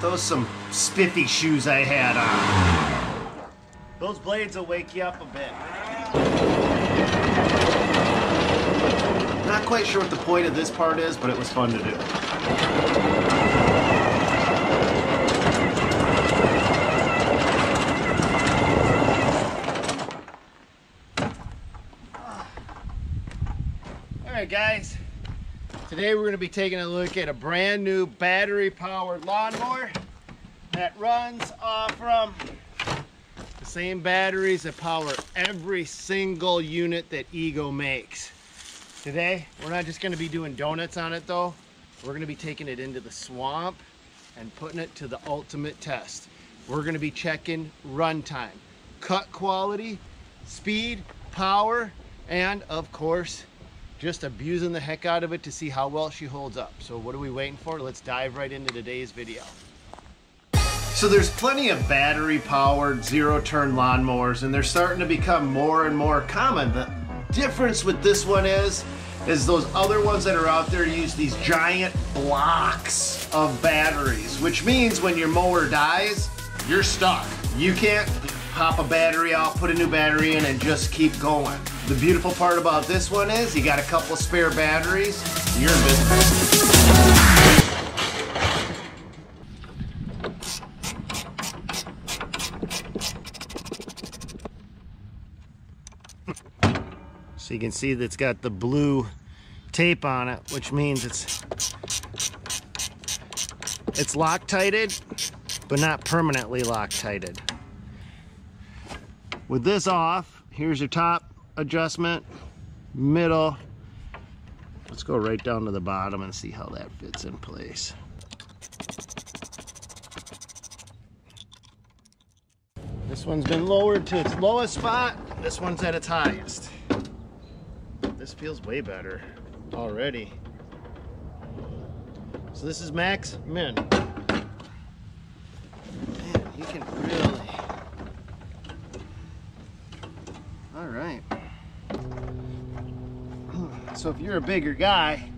Those some spiffy shoes I had on? Those blades will wake you up a bit. Not quite sure what the point of this part is, but it was fun to do. Alright guys, today we're going to be taking a look at a brand new battery powered lawnmower that runs off from the same batteries that power every single unit that Ego makes. Today, we're not just going to be doing donuts on it though. We're going to be taking it into the swamp and putting it to the ultimate test. We're going to be checking runtime, cut quality, speed, power, and of course, just abusing the heck out of it to see how well she holds up. So what are we waiting for? Let's dive right into today's video. So there's plenty of battery powered zero turn lawnmowers and they're starting to become more and more common. The difference with this one is, is those other ones that are out there use these giant blocks of batteries, which means when your mower dies, you're stuck. You can't pop a battery out, put a new battery in and just keep going. The beautiful part about this one is you got a couple spare batteries, you're in business. So you can see that it's got the blue tape on it, which means it's it's Loctited, but not permanently Loctited. With this off, here's your top adjustment, middle. Let's go right down to the bottom and see how that fits in place. This one's been lowered to its lowest spot. This one's at its highest. This feels way better already. So this is max min. Man, you can really. All right. So if you're a bigger guy,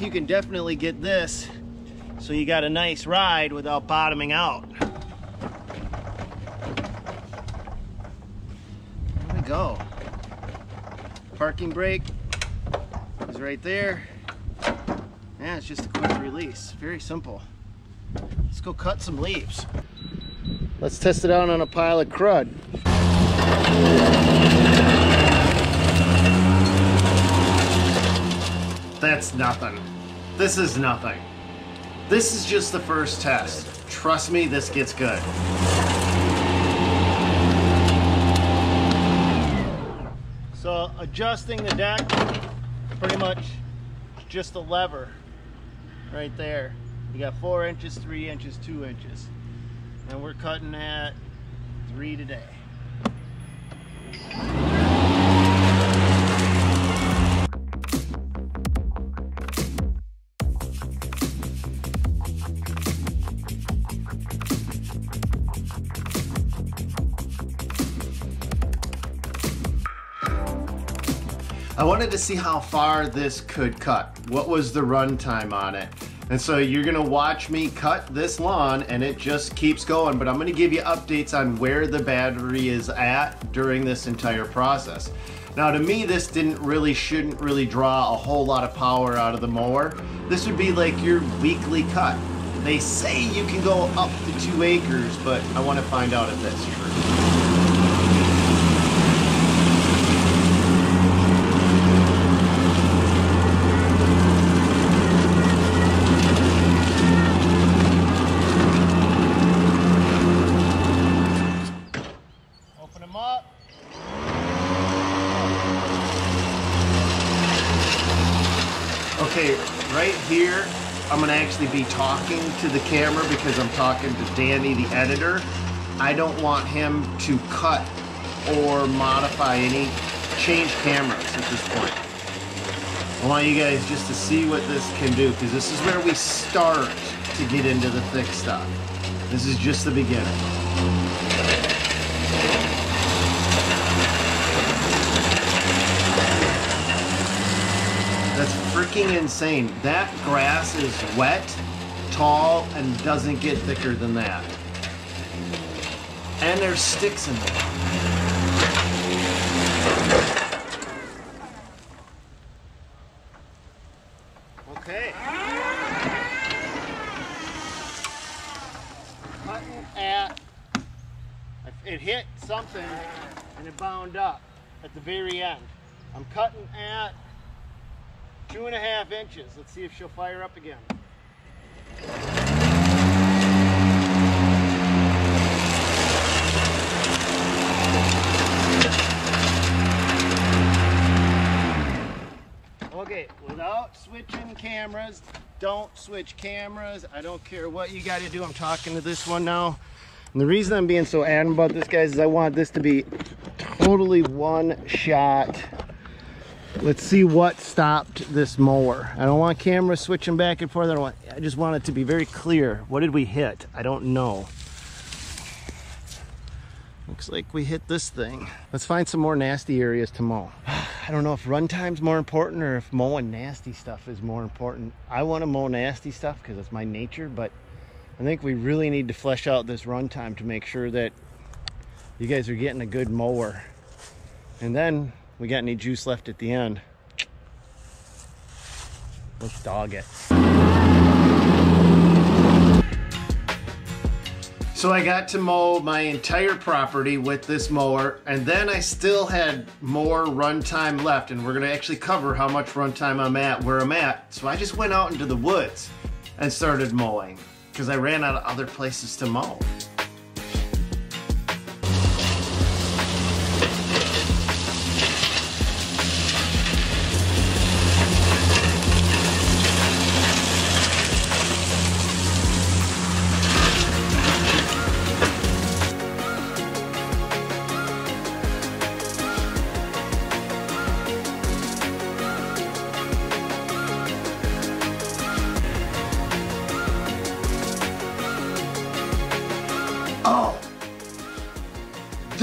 you can definitely get this so you got a nice ride without bottoming out. There we go. Parking brake is right there. Yeah, it's just a quick release. Very simple. Let's go cut some leaves. Let's test it out on a pile of crud. That's nothing. This is nothing. This is just the first test. Trust me, this gets good. So adjusting the deck, pretty much just a lever right there. You got four inches, three inches, two inches. And we're cutting at three today. Wanted to see how far this could cut. What was the run time on it? And so you're gonna watch me cut this lawn and it just keeps going, but I'm gonna give you updates on where the battery is at during this entire process. Now to me, this didn't really, shouldn't really draw a whole lot of power out of the mower. This would be like your weekly cut. They say you can go up to two acres, but I wanna find out if that's true. Open them up. Okay, right here, I'm gonna actually be talking to the camera because I'm talking to Danny, the editor. I don't want him to cut or modify any, change cameras at this point. I want you guys just to see what this can do because this is where we start to get into the thick stuff. This is just the beginning. That's freaking insane. That grass is wet, tall, and doesn't get thicker than that. And there's sticks in there. Okay. Cutting at, it hit something and it bound up at the very end. I'm cutting at two and a half inches. Let's see if she'll fire up again. Okay, without switching cameras, don't switch cameras. I don't care what you got to do. I'm talking to this one now. And the reason I'm being so adamant about this, guys, is I want this to be totally one shot. Let's see what stopped this mower. I don't want cameras switching back and forth. I, want, I just want it to be very clear. What did we hit? I don't know. Looks like we hit this thing. Let's find some more nasty areas to mow. I don't know if runtime's more important or if mowing nasty stuff is more important. I want to mow nasty stuff because it's my nature, but I think we really need to flesh out this runtime to make sure that you guys are getting a good mower. And then we got any juice left at the end. Let's dog it. So I got to mow my entire property with this mower and then I still had more runtime left and we're gonna actually cover how much runtime I'm at, where I'm at. So I just went out into the woods and started mowing because I ran out of other places to mow.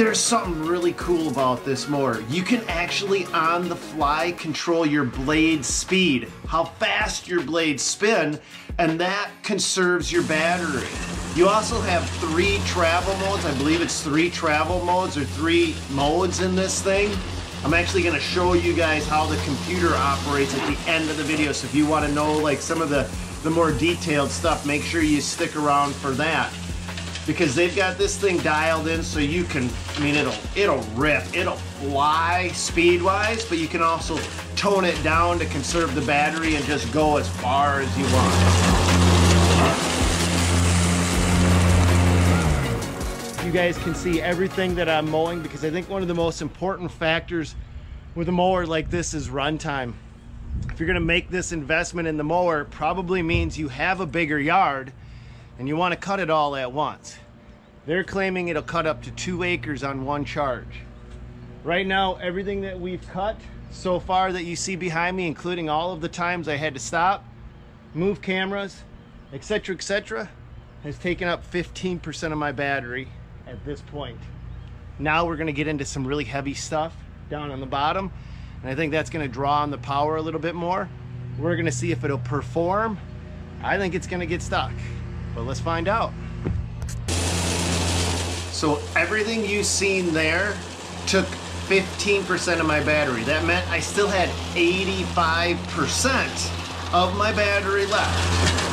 There's something really cool about this mower. You can actually on the fly control your blade speed, how fast your blades spin, and that conserves your battery. You also have three travel modes. I believe it's three travel modes or three modes in this thing. I'm actually gonna show you guys how the computer operates at the end of the video. So if you wanna know like some of the, the more detailed stuff, make sure you stick around for that because they've got this thing dialed in so you can I mean it'll it'll rip. It'll fly speed wise but you can also tone it down to conserve the battery and just go as far as you want. You guys can see everything that I'm mowing because I think one of the most important factors with a mower like this is runtime. If you're gonna make this investment in the mower probably means you have a bigger yard and you want to cut it all at once. They're claiming it'll cut up to two acres on one charge. Right now, everything that we've cut so far that you see behind me, including all of the times I had to stop, move cameras, etc., etc., has taken up 15% of my battery at this point. Now we're gonna get into some really heavy stuff down on the bottom, and I think that's gonna draw on the power a little bit more. We're gonna see if it'll perform. I think it's gonna get stuck but let's find out. So everything you've seen there took 15% of my battery. That meant I still had 85% of my battery left.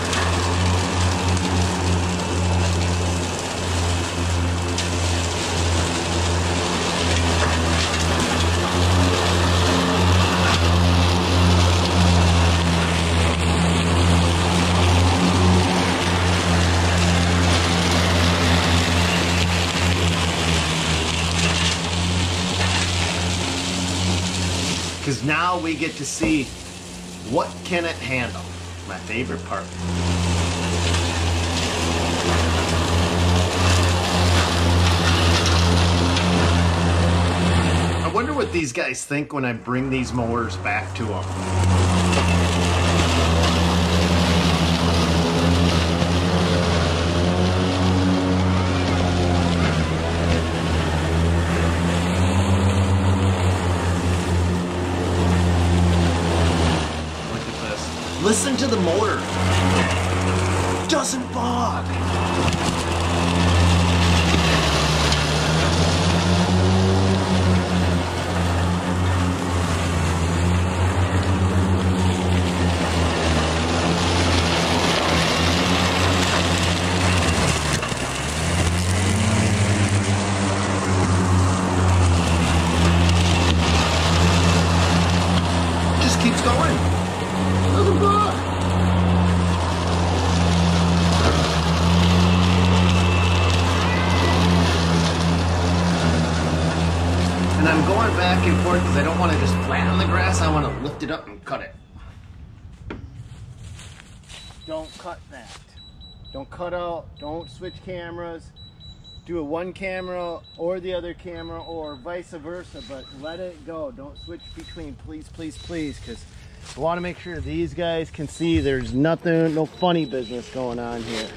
Because now we get to see what can it handle. My favorite part. I wonder what these guys think when I bring these mowers back to them. Listen to the motor. Doesn't bog. Don't cut out. Don't switch cameras. Do a one camera or the other camera or vice versa, but let it go. Don't switch between, please, please, please, because I want to make sure these guys can see there's nothing, no funny business going on here.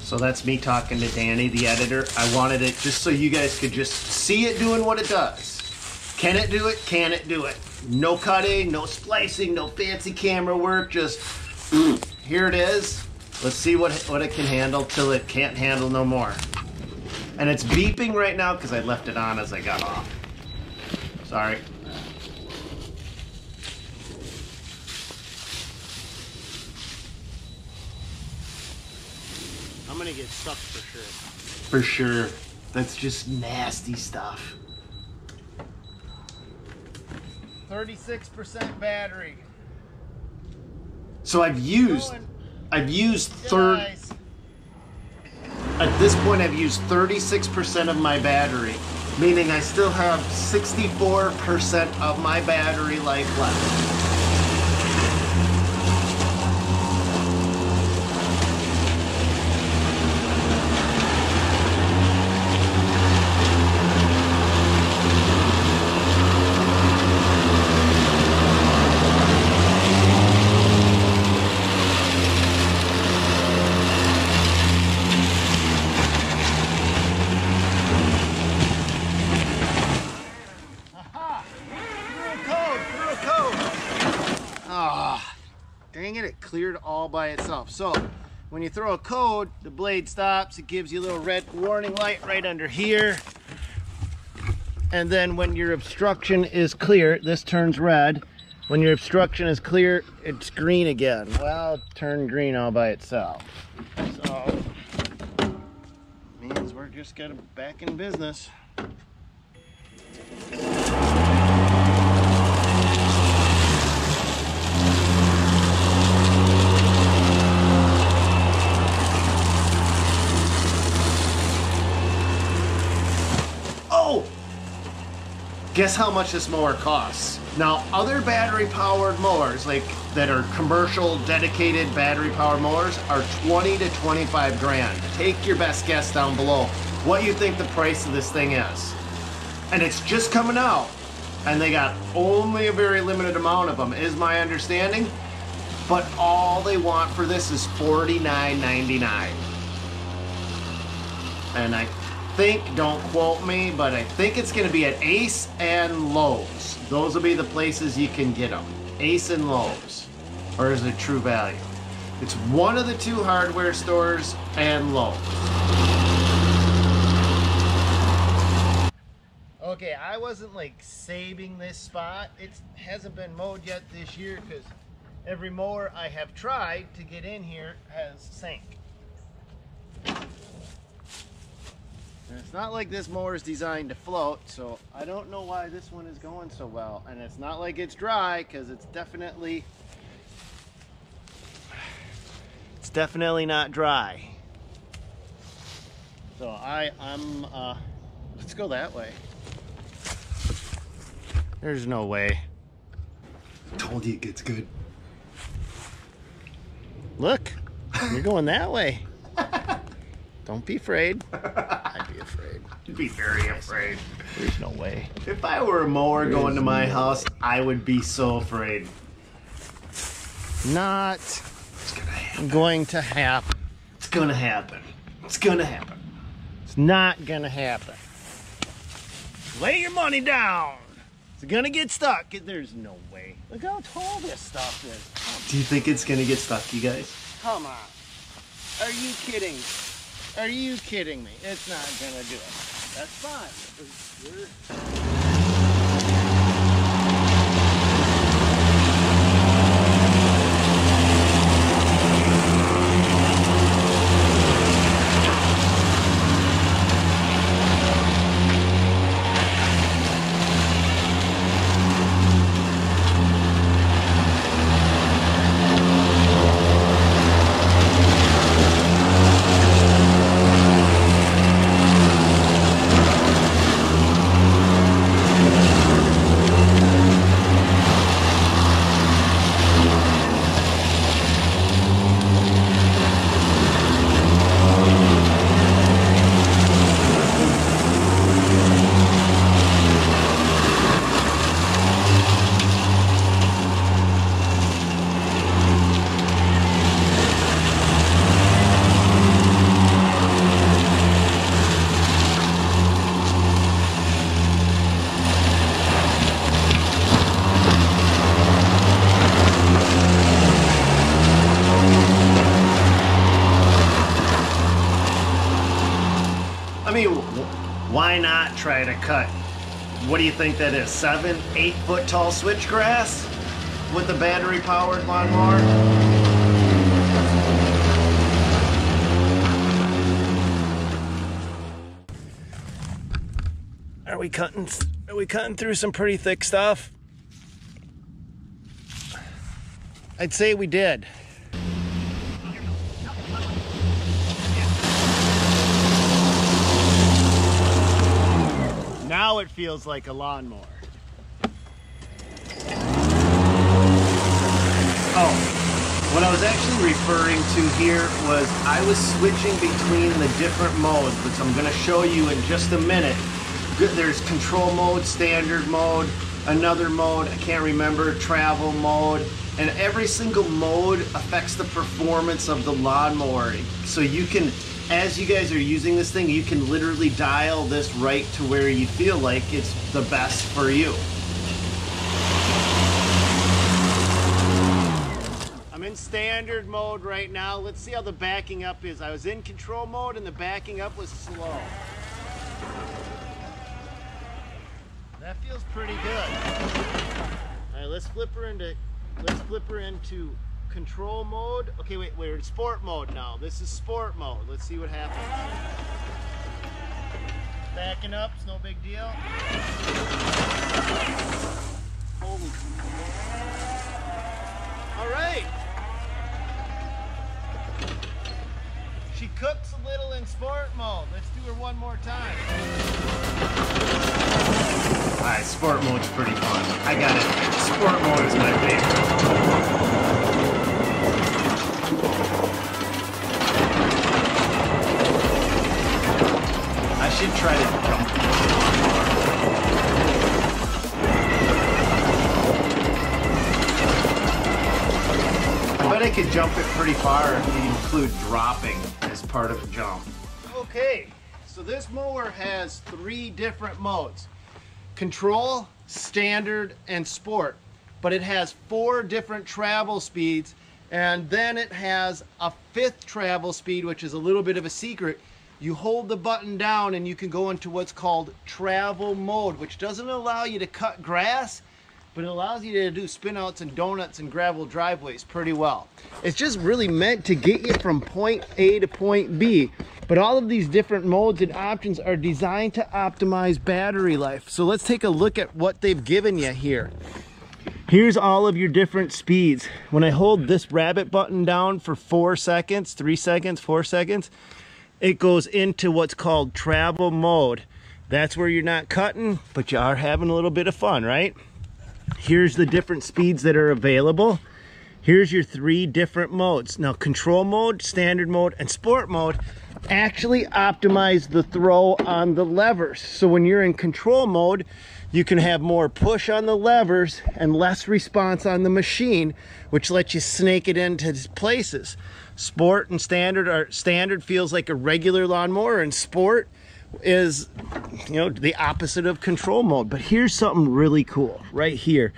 So that's me talking to Danny, the editor. I wanted it just so you guys could just see it doing what it does. Can it do it? Can it do it? No cutting, no splicing, no fancy camera work. Just here it is. Let's see what what it can handle till it can't handle no more. And it's beeping right now because I left it on as I got off. Sorry. I'm gonna get stuck for sure. For sure. That's just nasty stuff. 36% battery. So I've used Going. I've used third at this point I've used 36% of my battery, meaning I still have 64% of my battery life left. Aha! Threw a code, threw a code. Ah, it, it cleared all by itself. So, when you throw a code, the blade stops. It gives you a little red warning light right under here. And then when your obstruction is clear, this turns red. When your obstruction is clear, it's green again. Well, it turned green all by itself. So, means we're just getting back in business. Oh! Guess how much this mower costs? Now, other battery powered mowers, like that are commercial, dedicated battery powered mowers, are 20 to 25 grand. Take your best guess down below what you think the price of this thing is. And it's just coming out, and they got only a very limited amount of them, is my understanding. But all they want for this is $49.99. And I think, don't quote me, but I think it's going to be at Ace and Lowe's. Those will be the places you can get them. Ace and Lowe's. Or is it True Value? It's one of the two hardware stores and Lowe's. Okay, I wasn't like saving this spot. It hasn't been mowed yet this year because every mower I have tried to get in here has sank. And it's not like this mower is designed to float, so I don't know why this one is going so well. And it's not like it's dry, because it's definitely, it's definitely not dry. So I, I'm, uh, let's go that way. There's no way. Told you it gets good. Look, you're going that way. Don't be afraid. I'd be afraid. I'd be very afraid. There's no way. If I were a mower going to my house, I would be so afraid. Not It's gonna happen. going to happen. It's gonna happen. It's gonna happen. It's not gonna happen. Lay your money down. It's gonna get stuck. There's no way. Look how tall this stuff is. Do you think it's gonna get stuck, you guys? Come on. Are you kidding? Are you kidding me? It's not gonna do it. That's fine. We're- I mean, wh- why not try to cut? What do you think that is? Seven, eight foot tall switchgrass with the battery powered lawnmower? Are we cutting? Are we cutting through some pretty thick stuff? I'd say we did. Now it feels like a lawnmower. Oh, what I was actually referring to here was I was switching between the different modes, which I'm going to show you in just a minute. There's control mode, standard mode, another mode, I can't remember, travel mode, and every single mode affects the performance of the lawnmower. So you can, as you guys are using this thing, you can literally dial this right to where you feel like it's the best for you. I'm in standard mode right now. Let's see how the backing up is. I was in control mode and the backing up was slow. That feels pretty good. All right, let's flip her into let's flip her into control mode. Okay, wait, we're in sport mode now. This is sport mode. Let's see what happens. Backing up, it's no big deal. Holy. All right. She cooks a little in sport mode. Let's do her one more time. Alright, sport mode's pretty fun. I got it. Sport mode is my favorite. I should try to jump. I bet I could jump it pretty far if you include dropping as part of a jump. Okay, so this mower has three different modes. Control, standard, and sport. But it has four different travel speeds and then it has a fifth travel speed which is a little bit of a secret. You hold the button down and you can go into what's called travel mode which doesn't allow you to cut grass but it allows you to do spinouts and donuts and gravel driveways pretty well. It's just really meant to get you from point A to point B. But all of these different modes and options are designed to optimize battery life. So let's take a look at what they've given you here. Here's all of your different speeds. When I hold this rabbit button down for four seconds, three seconds, four seconds, it goes into what's called travel mode. That's where you're not cutting, but you are having a little bit of fun, right? Here's the different speeds that are available. Here's your three different modes. Now, control mode, standard mode, and sport mode actually optimize the throw on the levers. So when you're in control mode, you can have more push on the levers and less response on the machine, which lets you snake it into places. Sport and standard are standard feels like a regular lawnmower and sport is, you know, the opposite of control mode. But here's something really cool right here.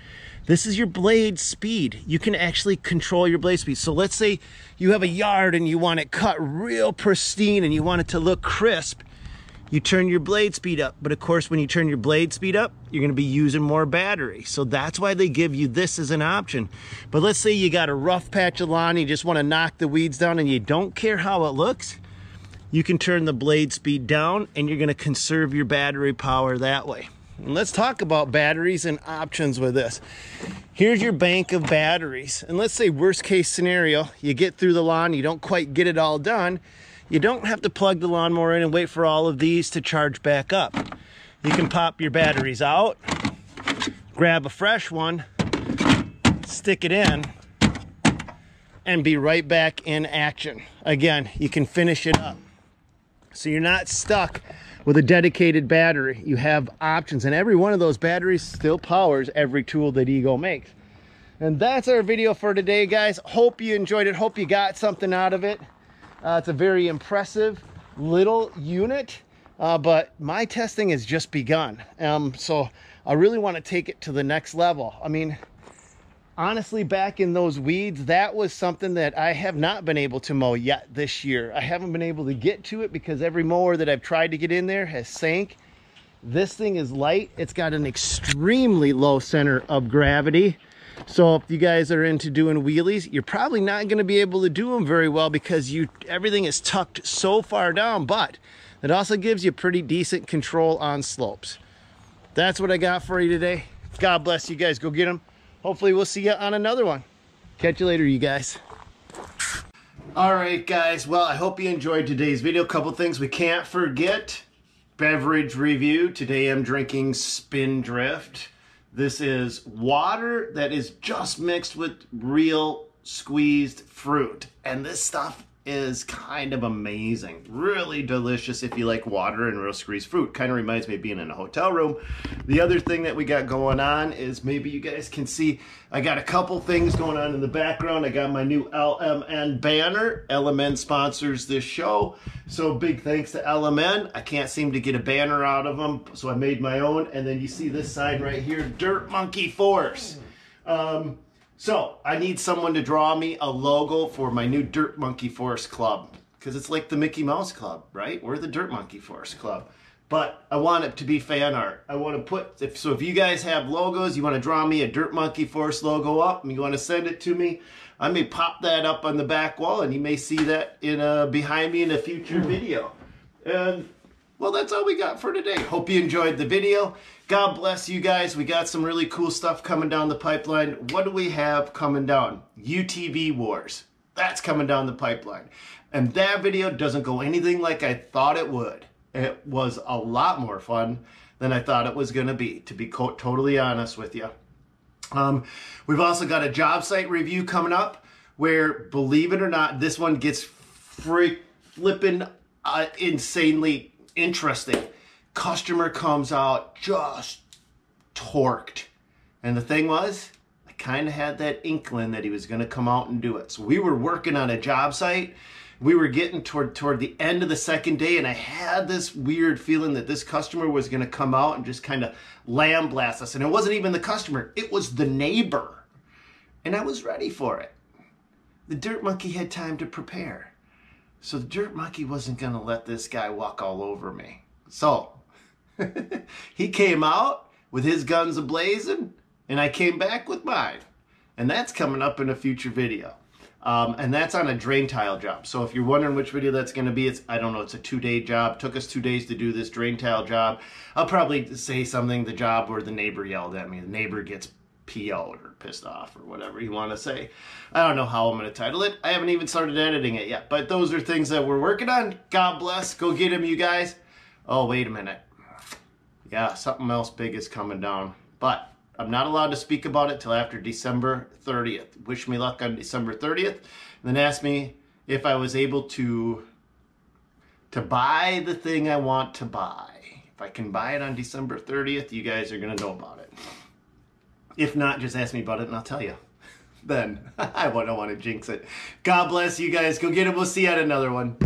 This is your blade speed. You can actually control your blade speed. So let's say you have a yard and you want it cut real pristine and you want it to look crisp. You turn your blade speed up. But of course, when you turn your blade speed up, you're gonna be using more battery. So that's why they give you this as an option. But let's say you got a rough patch of lawn, you just wanna knock the weeds down and you don't care how it looks you can turn the blade speed down and you're gonna conserve your battery power that way. And let's talk about batteries and options with this. Here's your bank of batteries. And let's say worst case scenario, you get through the lawn, you don't quite get it all done. You don't have to plug the lawnmower in and wait for all of these to charge back up. You can pop your batteries out, grab a fresh one, stick it in, and be right back in action. Again, you can finish it up. So you're not stuck with a dedicated battery. You have options and every one of those batteries still powers every tool that Ego makes. And that's our video for today, guys. Hope you enjoyed it. Hope you got something out of it. Uh, it's a very impressive little unit, uh, but my testing has just begun. Um, so I really want to take it to the next level. I mean, honestly back in those weeds that was something that i have not been able to mow yet this year i haven't been able to get to it because every mower that i've tried to get in there has sank this thing is light it's got an extremely low center of gravity so if you guys are into doing wheelies you're probably not going to be able to do them very well because you everything is tucked so far down but it also gives you pretty decent control on slopes that's what i got for you today god bless you guys go get them hopefully we'll see you on another one. Catch you later, you guys. All right, guys. Well, I hope you enjoyed today's video. A couple things we can't forget. Beverage review. Today I'm drinking Spindrift. This is water that is just mixed with real squeezed fruit. And this stuff is kind of amazing. Really delicious if you like water and real squeezed fruit. Kind of reminds me of being in a hotel room. The other thing that we got going on is maybe you guys can see I got a couple things going on in the background. I got my new LMN banner. LMN sponsors this show. So big thanks to LMN. I can't seem to get a banner out of them, so I made my own. And then you see this sign right here, Dirt Monkey Force. Um, so I need someone to draw me a logo for my new Dirt Monkey Force Club because it's like the Mickey Mouse Club, right? We're the Dirt Monkey Force Club. But I want it to be fan art. I want to put, if, so if you guys have logos, you want to draw me a Dirt Monkey Force logo up and you want to send it to me, I may pop that up on the back wall and you may see that in a, behind me in a future video. And well, that's all we got for today. Hope you enjoyed the video. God bless you guys. We got some really cool stuff coming down the pipeline. What do we have coming down? UTV Wars. That's coming down the pipeline. And that video doesn't go anything like I thought it would. It was a lot more fun than I thought it was going to be, to be totally honest with you. Um, we've also got a job site review coming up where, believe it or not, this one gets freak flipping uh, insanely interesting. Customer comes out just torqued. And the thing was, I kind of had that inkling that he was going to come out and do it. So we were working on a job site. We were getting toward toward the end of the second day, and I had this weird feeling that this customer was going to come out and just kind of lamb blast us. And it wasn't even the customer; it was the neighbor. And I was ready for it. The dirt monkey had time to prepare. So the dirt monkey wasn't going to let this guy walk all over me. So he came out with his guns ablazing, and I came back with mine. And that's coming up in a future video. Um, and that's on a drain tile job. So if you're wondering which video that's going to be, it's I don't know, it's a two-day job. It took us two days to do this drain tile job. I'll probably say something, the job where the neighbor yelled at me. The neighbor gets PO'd or pissed off or whatever you want to say. I don't know how I'm going to title it. I haven't even started editing it yet. But those are things that we're working on. God bless. Go get them, you guys. Oh, wait a minute. Yeah, something else big is coming down. But I'm not allowed to speak about it till after December 30th. Wish me luck on December 30th. And then ask me if I was able to to buy the thing I want to buy. If I can buy it on December 30th, you guys are going to know about it. If not, just ask me about it and I'll tell you. Then I don't want to jinx it. God bless you guys. Go get it. We'll see you at another one.